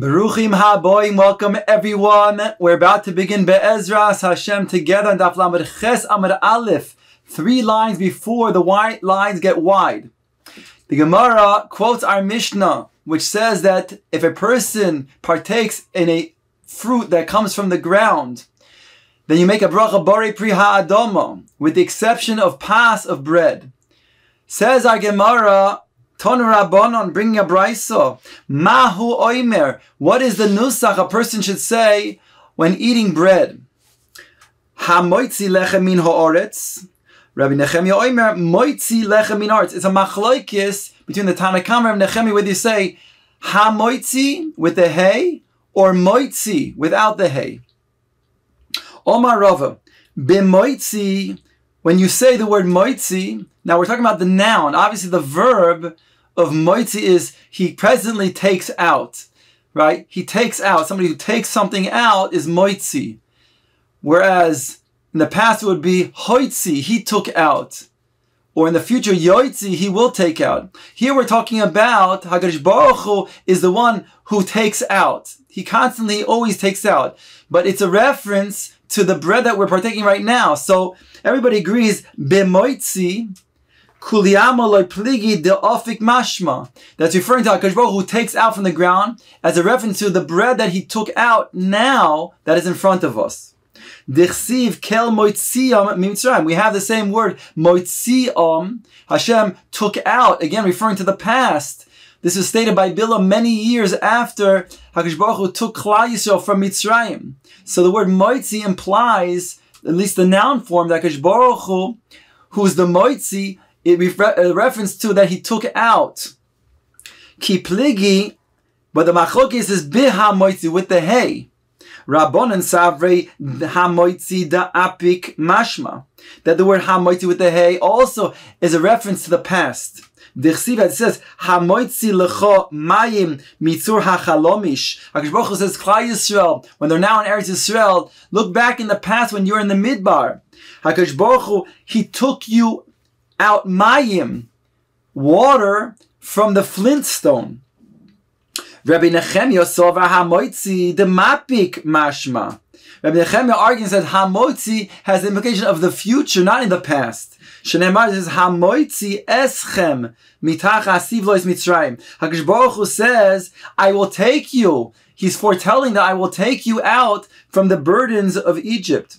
Baruchim haboim, welcome everyone. We're about to begin Be'ezras Hashem together on Daf Lamed Ches Amud Aleph, three lines before the white lines get wide. The Gemara quotes our Mishnah, which says that if a person partakes in a fruit that comes from the ground, then you make a bracha bari pri ha'adama, with the exception of pas of bread. Says our Gemara, Ton Rabbanon, bringing a brisa. Mahu oimer. What is the nusach a person should say when eating bread? Hamoitzi lechem min haaretz. Rabbi Nechemia oimer moitzi lechem min haaretz. It's a machlokis between the Tanna Kamma and Nechemia whether you say hamoitzi with the hay or moitzi without the hay. Omar Rava. Bimoitzi. When you say the word moitzi, now we're talking about the noun. Obviously, the verb of moitzi is he presently takes out, right? He takes out. Somebody who takes something out is moitzi. Whereas in the past it would be hoitzi, he took out. Or in the future, yoitzi, he will take out. Here we're talking about Hakadosh Baruch Hu is the one who takes out. He constantly always takes out. But it's a reference to the bread that we're partaking right now. So everybody agrees, bemoitzi, pligi de ofik mashma. That's referring to Hakadosh Baruch who takes out from the ground as a reference to the bread that he took out now that is in front of us. Kel mitzrayim. We have the same word moitziam. Hashem took out again, referring to the past. This is stated by Bilam many years after Hakadosh Baruch Hu took Klal Yisrael from Mitzrayim. So the word moitzi implies, at least the noun form, that Hakadosh Baruch Hu, who's the moitzi, it refer, a reference to that he took out. Kipligi, but the machlokis is biha moitzi with the hay. Rabbonan savre hamoitzi da apik mashma. That the word hamoitzi with the hay also is a reference to the past. The it says hamoitzi lecho mayim mitzur hachalomish. Hakadosh says Klal Yisrael when they're now in Eretz Yisrael. Look back in the past when you were in the midbar. Hakadosh Baruch Hu, He took you out mayim, water from the flintstone. Rabbi Nechemia sova hamoitzi the mapik mashma. Rabbi Nechemia argues that hamoitzi has the implication of the future, not in the past. Shneimar says hamoitzi eschem mitach asivlois mitzrayim. Hakadosh Baruch Hu says, "I will take you." He's foretelling that I will take you out from the burdens of Egypt.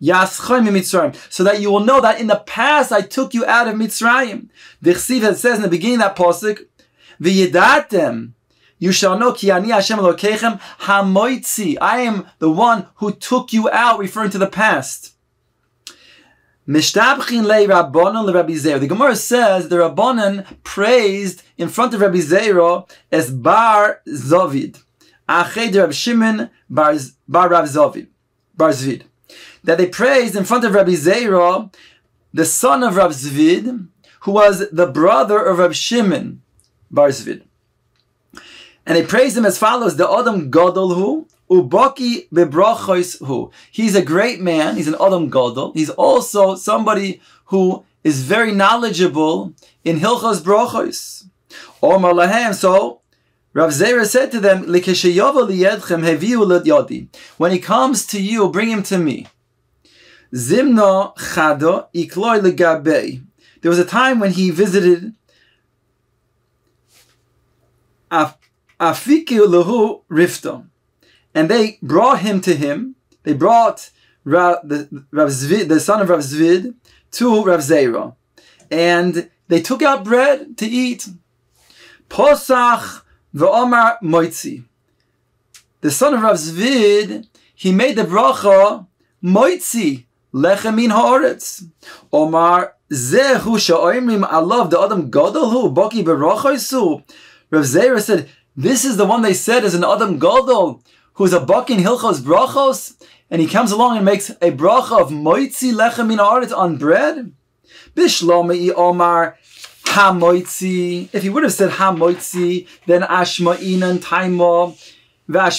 so that you will know that in the past I took you out of Mitzrayim. The Chsiv says in the beginning of that pasuk, "V'yedatem." You shall know ki ani Hashem Elokechem hamoitzi. I am the one who took you out, referring to the past. Rabbi. The Gemara says the Rabbanon praised in front of Rabbi Zera as Bar Zovid. Ached Rab Shimon Bar, Bar Rav Zovid. Bar Zvid that they praised in front of Rabbi Zera, the son of Rabbi Zvid, who was the brother of Rabbi Shimon Bar Zvid. And they praised him as follows: the Adam Gadol who Ubaki bebrachos hu. He's a great man. He's an Adam Gadol. He's also somebody who is very knowledgeable in Hilchos Brachos. Omar lahem. So Rav Zera said to them, When he comes to you, bring him to me. Zimno chado ikloy legabei. There was a time when he visited Afiki lehu rifto, and they brought him to him. They brought Rav, the, Zvid, the son of Rav Zvid, to Rav Zera, and they took out bread to eat. Posach v'omar moitzi. The son of Rav Zvid, he made the bracha moitzi lechem min haaretz. Omar zehu sha'oimrim alav the adam gadol hu baki berachoisu. Rav Zera said, this is the one they said is an adam gadol who's a baki in hilchos brachos. and he comes along and makes a bracha of moitzi lechem min on bread, bishlomei omar ha-moitzi. If he would have said ha-moitzi, then ashma'inan taimo Then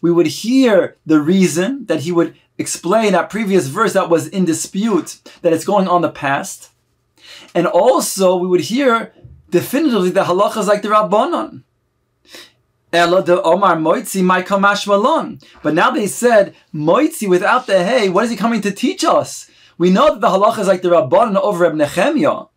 we would hear the reason that he would explain that previous verse that was in dispute, that it's going on the past. And also we would hear definitively the halacha is like the Rabbanon. Ella de Omar Moitzi my kamash malon. But now they said Moitzi without the hey, what is he coming to teach us? We know that the halacha is like the Rabbanon over Reb Nechemia.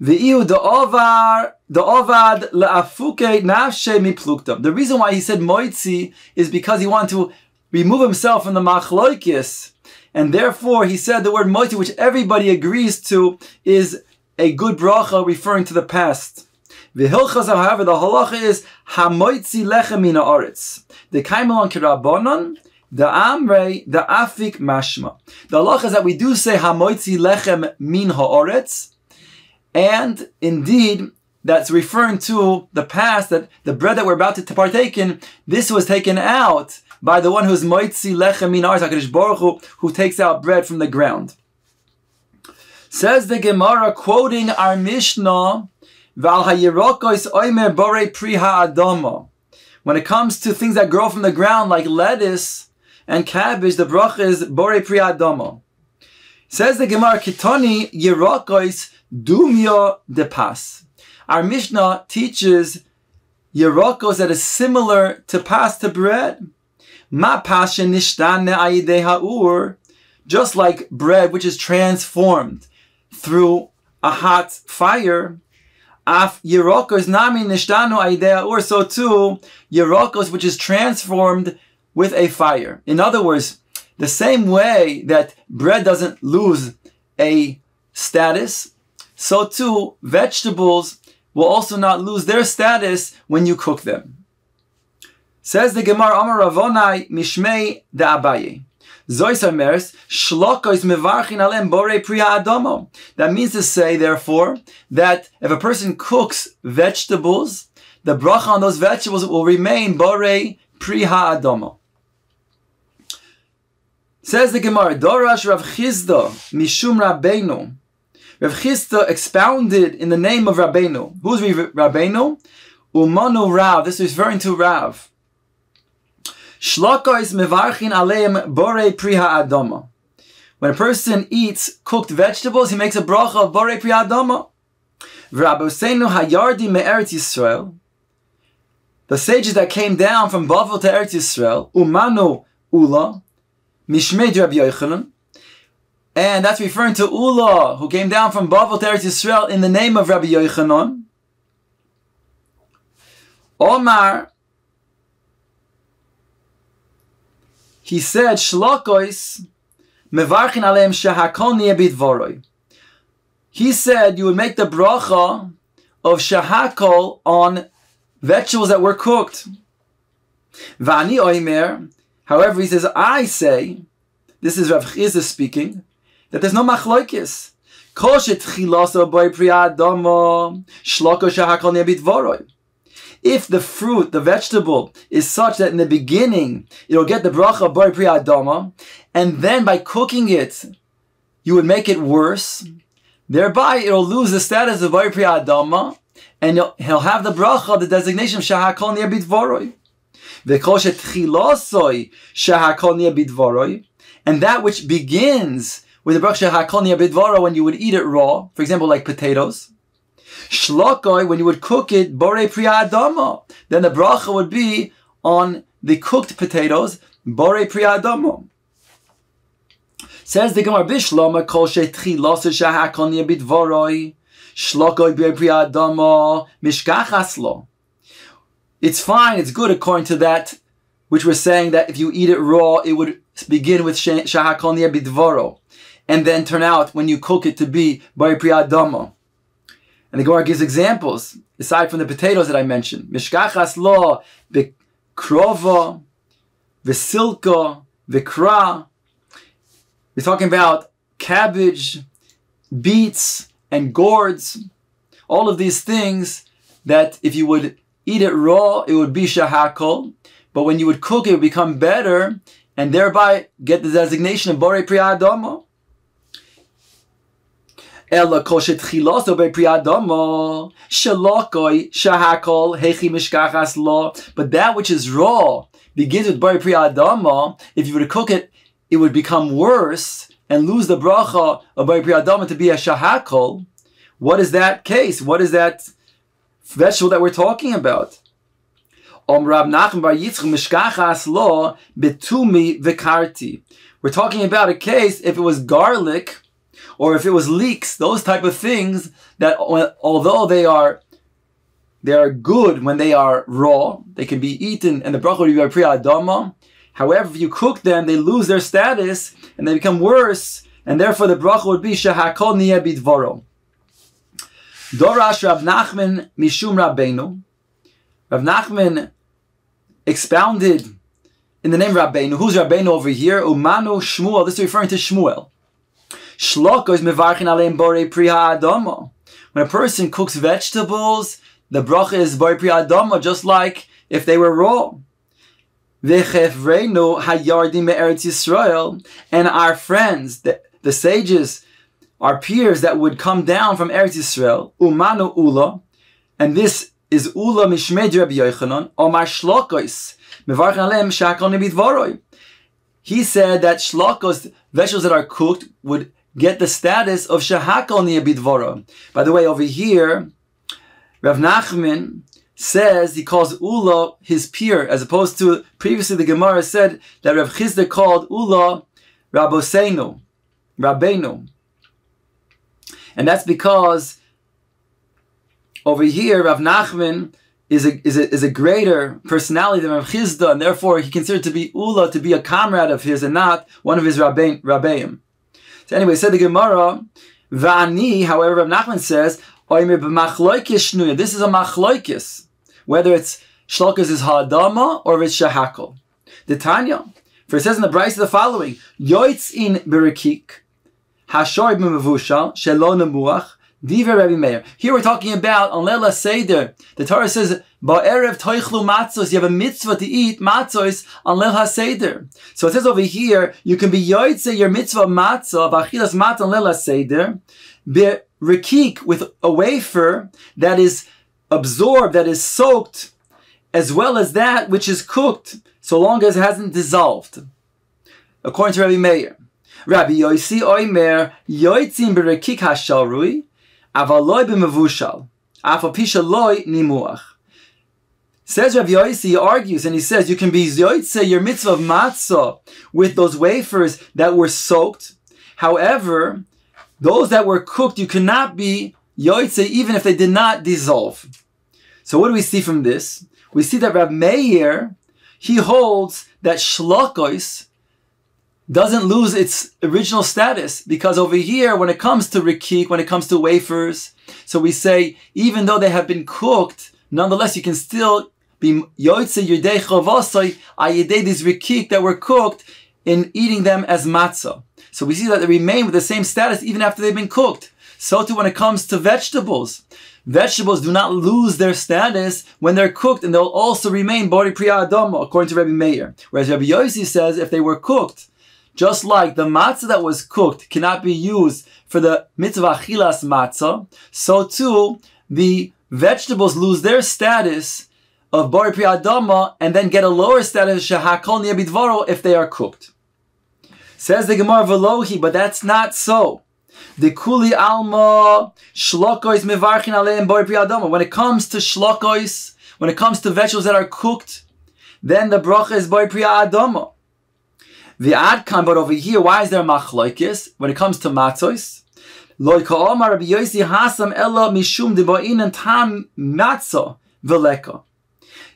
The the ovad laafuke nafshe mipluktam. The reason why he said moitzi is because he wanted to remove himself from the machloikis, and therefore he said the word moitzi, which everybody agrees to, is a good bracha referring to the past. The hilchas, however, the halacha is hamoitzi lechem mina oritz. The kaimelon kirabonon, the amre, the afik mashma. The halacha is that we do say hamoitzi lechem min haaretz, and indeed that's referring to the past that the bread that we're about to partake in, this was taken out by the one who's moitzi lechem min Baruch who takes out bread from the ground. Says the Gemara, quoting our Mishnah, Val oimer bore pri ha'adama. When it comes to things that grow from the ground like lettuce and cabbage, the bracha is bore pri ha'adama. Says the Gemara, Kitoni Yerokos dumya de pas. Our Mishnah teaches Yerokos that is similar to pas to bread. Ma pasha nishtane ha'ur. Just like bread which is transformed through a hot fire. Af Yerokos nami nishtanu aidea or so too Yerokos which is transformed with a fire. In other words, the same way that bread doesn't lose a status, so too vegetables will also not lose their status when you cook them. Says the Gemara Amar Ravonai Mishmei de Abaye. That means to say, therefore, that if a person cooks vegetables, the bracha on those vegetables will remain borei priha adamo. Says the Gemara, Dorash Rav Chisda Mishum Rabbeinu. Rav Chisda expounded in the name of Rabbeinu. Who's Rabbeinu? Umanu Rav. This is referring to Rav. Shlokos mevarchin aleim bore priha adama. When a person eats cooked vegetables, he makes a bracha of bore priha adama. V'rabosenu hayardi me'eretz Yisrael. The sages that came down from Bavel to Eretz Yisrael, umanu ula, mishmei Rabbi Yochanan, and that's referring to Ula, who came down from Bavel to Eretz Yisrael in the name of Rabbi Yochanan. Omar he said, Shlokois mevarchin aleim shehakol niyebit He said you would make the bracha of shahakol on vegetables that were cooked. Vani oimer, however, he says, I say, this is Rav Chisda speaking, that there's no machloikis. Boy if the fruit, the vegetable, is such that in the beginning it'll get the bracha bari pri adama, and then by cooking it, you would make it worse, thereby it'll lose the status of bari pri adama, and he'll, have the bracha, the designation of shahakol near bitvoroi. And that which begins with the bracha shahakol near bitvoro when you would eat it raw, for example, like potatoes, Shlokoi, when you would cook it, bore priyadamo, then the bracha would be on the cooked potatoes, bore priyadamo. Says the Gemara Bishlama kol shetchi losa shahakon yabit voroi shlokoi bore priyadamo mishkachas lo. It's fine, it's good according to that, which we're saying that if you eat it raw, it would begin with shahakon yabit voro, and then turn out when you cook it to be bore priyadamo. And the Gemara gives examples, aside from the potatoes that I mentioned. Mishkachas lo, bekrova, vesilka, vikra. We're talking about cabbage, beets, and gourds. All of these things that if you would eat it raw, it would be shahakol. but when you would cook it, it would become better, and thereby get the designation of Borei Pri Adama. Ella kol shetchilos obe pri adamo shalokoi shahakol hechi mishkachas lo. But that which is raw begins with bari pri adamo. If you were to cook it, it would become worse and lose the bracha of bari pri adamo to be a shahakol. What is that case? What is that vegetable that we're talking about? Om Rab Nachman Bar Yitzchak Mishkachas Lo Betumi Vikarti. We're talking about a case if it was garlic or if it was leeks, those type of things that although they are they are good when they are raw, they can be eaten and the bracha would be priya adama. However, if you cook them, they lose their status and they become worse, and therefore the bracha would be shahakol niyeh bidvoro. Dorash Rav Nachman Mishum Rabbeinu. Rav Nachman expounded in the name Rabbeinu. Who's Rabbeinu over here? Umanu Shmuel. This is referring to Shmuel. Shloko is mevarchin aleim borei priha adamo. When a person cooks vegetables, the bracha is borei priha adamo, just like if they were raw. V'chefreinu hayardim me'eretz Yisrael, and our friends, the, the sages, our peers that would come down from Eretz Yisrael, umanu ula, and this is ula mishmed Rabbi Yochanan, omar shlokos, mevarchin aleim nebit He said that shlokos, vegetables that are cooked, would get the status of shahakal niyabidvora. By the way, over here, Rav Nachman says he calls Ula his peer, as opposed to previously the Gemara said that Rav Chisda called Ula Rabosenu, Rabbeinu. And that's because over here, Rav Nachman is a, is a, is a greater personality than Rav Chisda, and therefore he considered to be Ula to be a comrade of his and not one of his Rabbeim. So anyway, said the Gemara, Vani, however, Rav Nachman says, this is a machloikis, whether it's shlokas is ha'adama or it's shahakol. The Tanya, for it says in the Braisa the following, Yoitz in berekik, hashor b'mevushal, shelo nemuach, Diva Rabbi Meir. Here we're talking about on Lela Seder. The Torah says, Ba'erev toichlu matzos. You have a mitzvah to eat matzos on Lela Seder. So it says over here, you can be yoitze your mitzvah matzah, b'achilas matzah on Seder, be rekik with a wafer that is absorbed, that is soaked, as well as that which is cooked, so long as it hasn't dissolved. According to Rabbi Meir. Rabbi Yosi Oimer, Yoitzim berekik hasharui, Avaloi b'mevushal. Afapisha loy nimuach. Says Rav Yoisi, he argues and he says you can be yoitze your mitzvah of matzah with those wafers that were soaked. However, those that were cooked, you cannot be yoitze even if they did not dissolve. So what do we see from this? We see that Rav Meir, he holds that shlokos, doesn't lose its original status because over here, when it comes to rikik, when it comes to wafers, so we say even though they have been cooked, nonetheless you can still be yoytze yudei chavosoi ayidei these rikik that were cooked in eating them as matzah. So we see that they remain with the same status even after they've been cooked. So too when it comes to vegetables. Vegetables do not lose their status when they're cooked and they'll also remain bori priya adama, according to Rabbi Meir. Whereas Rabbi Yossi says if they were cooked, just like the matzah that was cooked cannot be used for the mitzvah chilas matzah, so too the vegetables lose their status of bari pri adama and then get a lower status of shahakol niyabidvaro if they are cooked. Says the Gemara Velohi, but that's not so. The kuli alma shlokois mevarchin aleim bari pri adama. When it comes to shlokois, when it comes to vegetables that are cooked, then the bracha is bari pri adama. The adkan, but over here, why is there machlokes when it comes to matzos? Loy ka'omar Rabbi Yosi hasam ella mishum deba'in tam matzah veleka.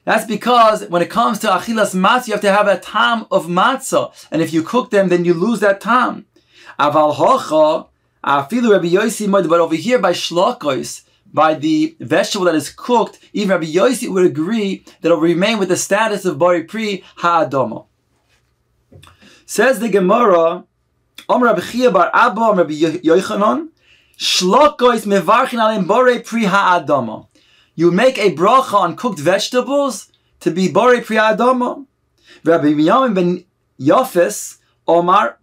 That's because when it comes to achilas matzah, you have to have a tam of matzah, and if you cook them, then you lose that tam. Aval hocha afilu Rabbi Yosi but over here by shlokos, by the vegetable that is cooked, even Rabbi Yosi would agree that it will remain with the status of bari pri ha'adomo. Says the Gemara, Om Rabbi Chia bar Abba, Rabbi Yochanan, Shlokois mevarchin alim bore pri ha'adama. You make a bracha on cooked vegetables to be Bore Priya Adama. Rabbi Binyamin ben Yafis, Omar,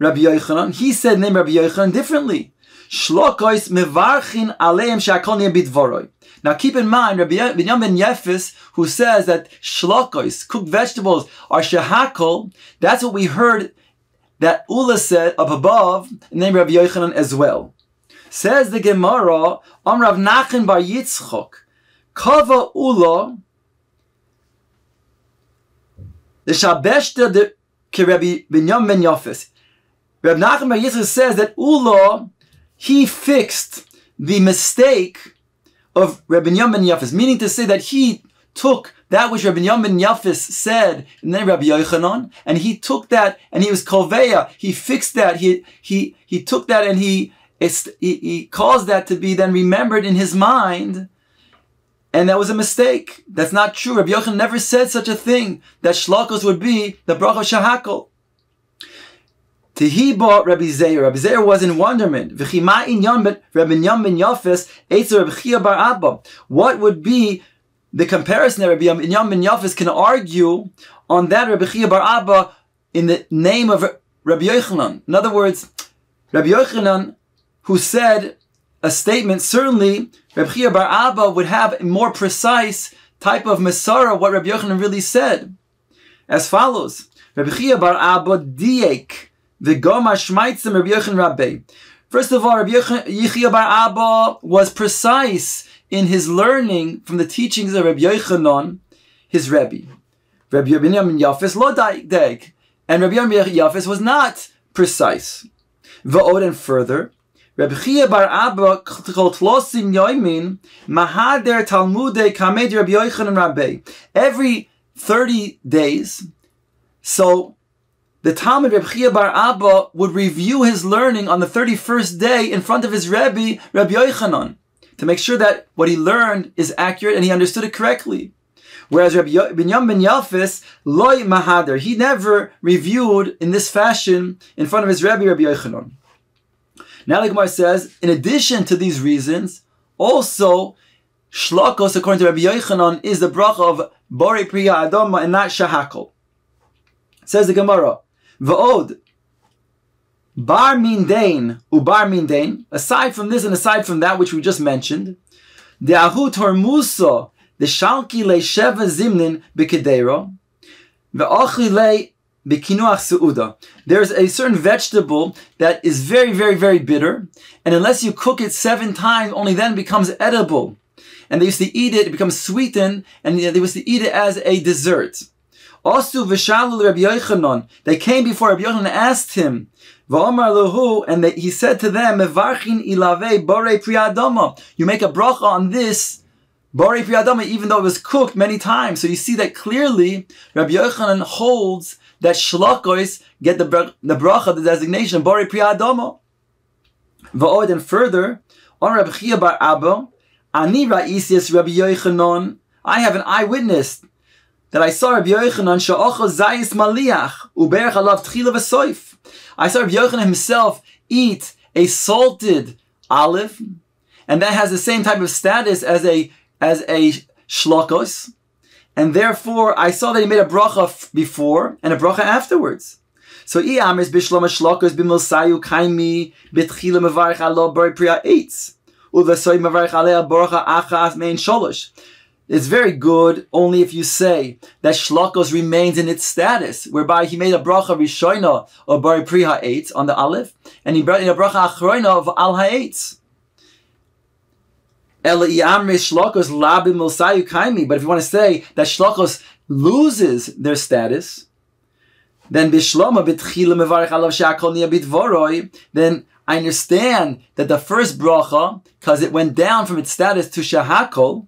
Rabbi Yochanan, he said name Rabbi Yochanan differently. Shlokois mevarchin aleim bidvoroi. Now keep in mind, Rabbi Binyamin ben Yefis, who says that shlokois, cooked vegetables, are shehakol, that's what we heard that Ula said up above, named Rabbi Yochanan as well. Says the Gemara, Am Rav Nachman bar Yitzchok, Kava Ula, the Shabeshta de Rabbi Binyamin ben Yafis. Rabbi Nachman bar Yitzchok says that Ula, he fixed the mistake of Rabbi ben Yafis, meaning to say that he took that which Rabbi Yamin Yafis said in the name of Rabbi Yochanan, and he took that and he was kolveya. He fixed that. He he he took that and he he, he caused that to be then remembered in his mind. And that was a mistake. That's not true. Rabbi Yochanan never said such a thing that shlokos would be the bracha shahakol. Tehiba Rabbi Zeir. Rabbi Zeir was in wonderment. Yamin Yafis What would be the comparison that Rabbi Yam ben Yafis can argue on that Rabbi Chia bar Abba in the name of Rabbi Yochanan. In other words, Rabbi Yochanan, who said a statement, certainly Rabbi Chia bar Abba would have a more precise type of Masara, what Rabbi Yochanan really said. As follows, Rabbi Chia bar Abba diek v'goma shmaitzim Rabbi Yochanan Rabbi. First of all, Rabbi Yechia bar Abba was precise in his learning from the teachings of Rabbi Yochanan, his Rebbe. Rabbi Binyamin Yafis lo deg, and Rabbi Binyamin Yafis was not precise. Va'od and further, Rabbi Chia bar Abba kol tlosin yoimin mahader talmude kamed Rabbi Yochanan Rabbi. Every 30 days, so the Talmud Rabbi Chia bar Abba would review his learning on the 31st day in front of his Rebbe, Rabbi Yochanan to make sure that what he learned is accurate and he understood it correctly. Whereas Rabbi Binyamin ben Yafis, loy mahader, he never reviewed in this fashion in front of his Rabbi, Rabbi Yochanan. Now the Gemara says, in addition to these reasons, also shlokos, according to Rabbi Yochanan, is the bracha of Bore Priya Adama and not Shahakol. Says the Gemara, Va'od, Bar mindain, ubar mindain, aside from this and aside from that which we just mentioned, the ahut the shalki le sheva zimnin bekedero, the ochli le bekinuach suuda. There's a certain vegetable that is very, very, very bitter, and unless you cook it seven times, only then becomes edible. And they used to eat it, it becomes sweetened, and they used to eat it as a dessert. Also, v'shalu Rabbi Yochanan, they came before Rabbi Yochanan and asked him, and he said to them, ilave bore priyadama. You make a bracha on this bore priyadama, even though it was cooked many times. So you see that clearly Rabbi Yochanan holds that shlakos get the, the bracha, the designation, bore priyadama. Va'od, and further, on Rabbi Chia bar Abba, ani ra'isias Rabbi Yochanan, I have an eyewitness that I saw Rabbi Yochanan sha'ocha zayis maliach uberach alav tchila v'soif. I saw Rabbi Yochanan himself eat a salted olive, and that has the same type of status as a as a shlokos, and therefore I saw that he made a bracha before and a bracha afterwards. So i amers bishlama shlokos b'milsayu kaimi b'tchila mevarich alo bari priya eitz uvasoy mevarich alea bracha achas mein sholosh. It's very good only if you say that shlokos remains in its status, whereby he made a bracha rishoina of bari priha eight on the aleph, and he brought in a bracha achroina of al ha'etz. But if you want to say that shlokos loses their status, then bishloma b'tchila mevarich bitvoroi, then I understand that the first bracha, because it went down from its status to shahakol,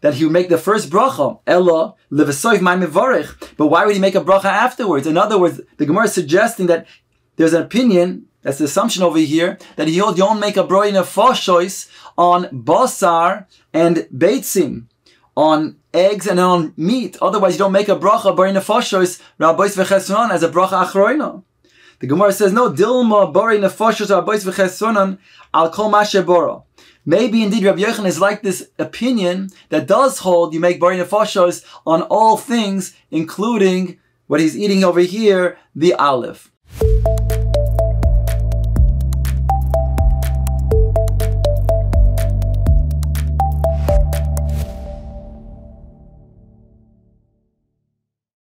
that he would make the first bracha, Ella levasoiv my mevarich. But why would he make a bracha afterwards? In other words, the Gemara is suggesting that there's an opinion, that's the assumption over here, that he you don't make a bracha fashois on basar and beitzim, on eggs and on meat. Otherwise, you don't make a bracha bracha fashois rabbis v'chesron as a bracha achroina. The Gemara says, no, Dilma Bari Nefashos Abois V'chesonan Al Kol Bora. Maybe indeed Rabbi Yochanan is like this opinion that does hold you make Bari Nefashos on all things, including what he's eating over here, the olive.